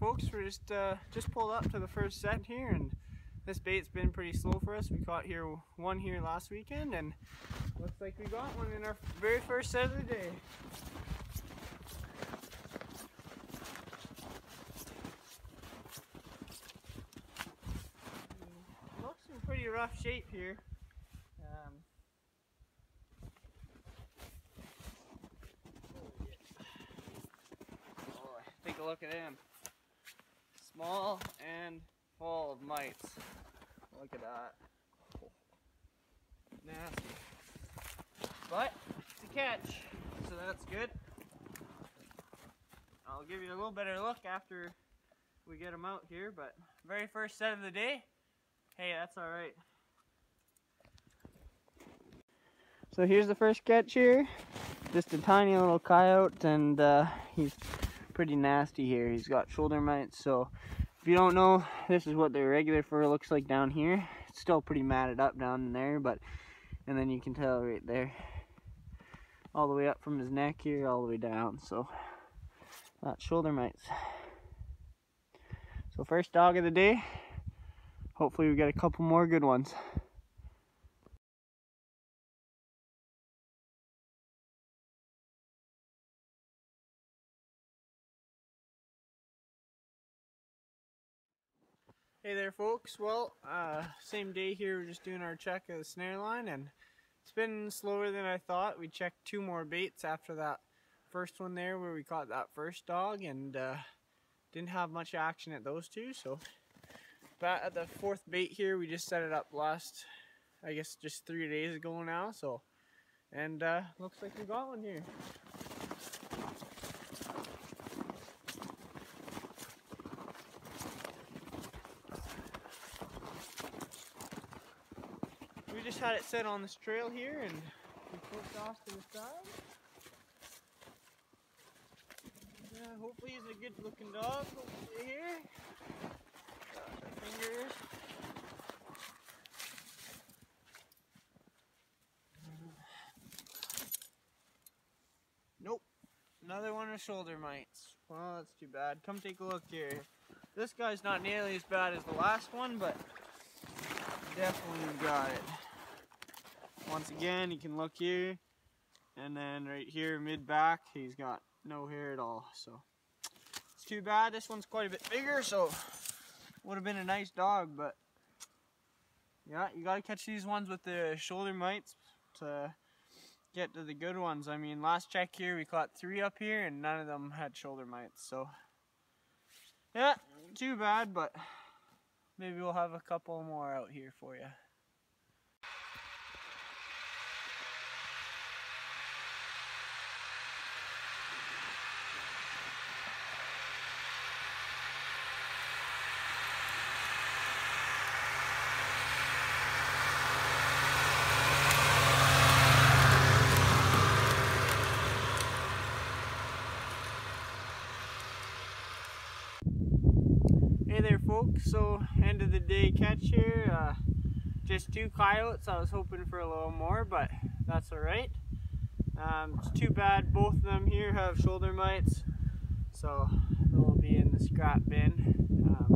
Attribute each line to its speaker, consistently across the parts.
Speaker 1: folks, we're just uh, just pulled up to the first set here and this bait's been pretty slow for us. We caught here one here last weekend and looks like we got one in our very first set of the day. Looks in pretty rough shape here. Um, oh, take a look at him. Small and full of mites. Look at that. Nasty. But it's a catch, so that's good. I'll give you a little better look after we get them out here, but very first set of the day, hey, that's all right. So here's the first catch here. Just a tiny little coyote, and uh, he's pretty nasty here. He's got shoulder mites, so if you don't know, this is what the regular fur looks like down here. It's still pretty matted up down in there, but and then you can tell right there, all the way up from his neck here, all the way down. So that's shoulder mites. So first dog of the day. Hopefully we get a couple more good ones. Hey there folks, well, uh, same day here, we're just doing our check of the snare line and it's been slower than I thought. We checked two more baits after that first one there where we caught that first dog and uh, didn't have much action at those two, so but at the fourth bait here, we just set it up last, I guess just three days ago now, so, and uh, looks like we got one here. Had it set on this trail here and we poked off to the side. Hopefully he's a good looking dog. Hopefully here. fingers. Nope. Another one of shoulder mites. Well, that's too bad. Come take a look here. This guy's not nearly as bad as the last one, but definitely got it. Once again, you can look here, and then right here, mid-back, he's got no hair at all, so it's too bad. This one's quite a bit bigger, so would have been a nice dog, but yeah, you gotta catch these ones with the shoulder mites to get to the good ones. I mean, last check here, we caught three up here, and none of them had shoulder mites, so yeah, too bad, but maybe we'll have a couple more out here for you. Hey there folks, so end of the day catch here. Uh, just two coyotes, I was hoping for a little more, but that's alright. Um, it's too bad both of them here have shoulder mites, so they'll be in the scrap bin. Um,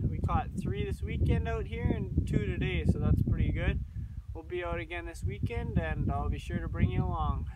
Speaker 1: but we caught three this weekend out here and two today, so that's pretty good. We'll be out again this weekend and I'll be sure to bring you along.